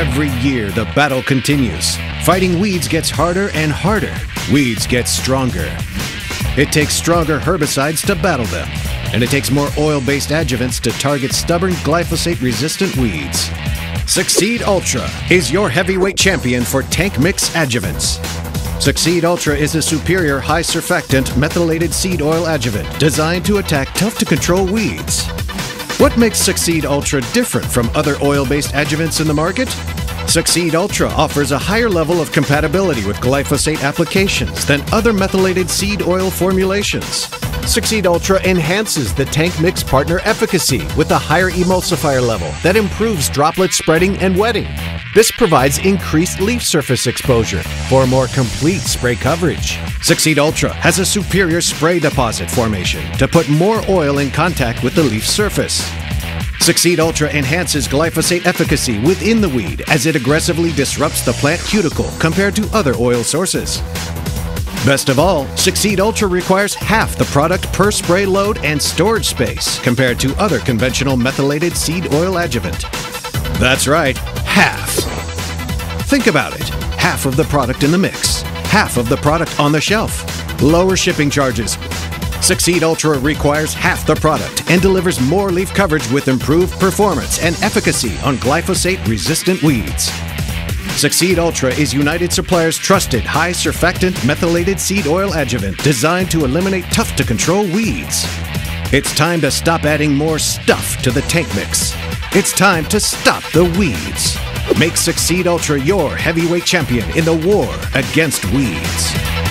Every year, the battle continues. Fighting weeds gets harder and harder. Weeds get stronger. It takes stronger herbicides to battle them, and it takes more oil based adjuvants to target stubborn glyphosate resistant weeds. Succeed Ultra is your heavyweight champion for tank mix adjuvants. Succeed Ultra is a superior high surfactant methylated seed oil adjuvant designed to attack tough to control weeds. What makes Succeed Ultra different from other oil based adjuvants in the market? Succeed Ultra offers a higher level of compatibility with glyphosate applications than other methylated seed oil formulations. Succeed Ultra enhances the tank mix partner efficacy with a higher emulsifier level that improves droplet spreading and wetting. This provides increased leaf surface exposure for more complete spray coverage. Succeed Ultra has a superior spray deposit formation to put more oil in contact with the leaf surface. Succeed Ultra enhances glyphosate efficacy within the weed as it aggressively disrupts the plant cuticle compared to other oil sources. Best of all, Succeed Ultra requires half the product per spray load and storage space compared to other conventional methylated seed oil adjuvant. That's right, half. Think about it half of the product in the mix, half of the product on the shelf, lower shipping charges. Succeed Ultra requires half the product and delivers more leaf coverage with improved performance and efficacy on glyphosate resistant weeds. Succeed Ultra is United Supplier's trusted high surfactant methylated seed oil adjuvant designed to eliminate tough to control weeds. It's time to stop adding more stuff to the tank mix. It's time to stop the weeds. Make Succeed Ultra your heavyweight champion in the war against weeds.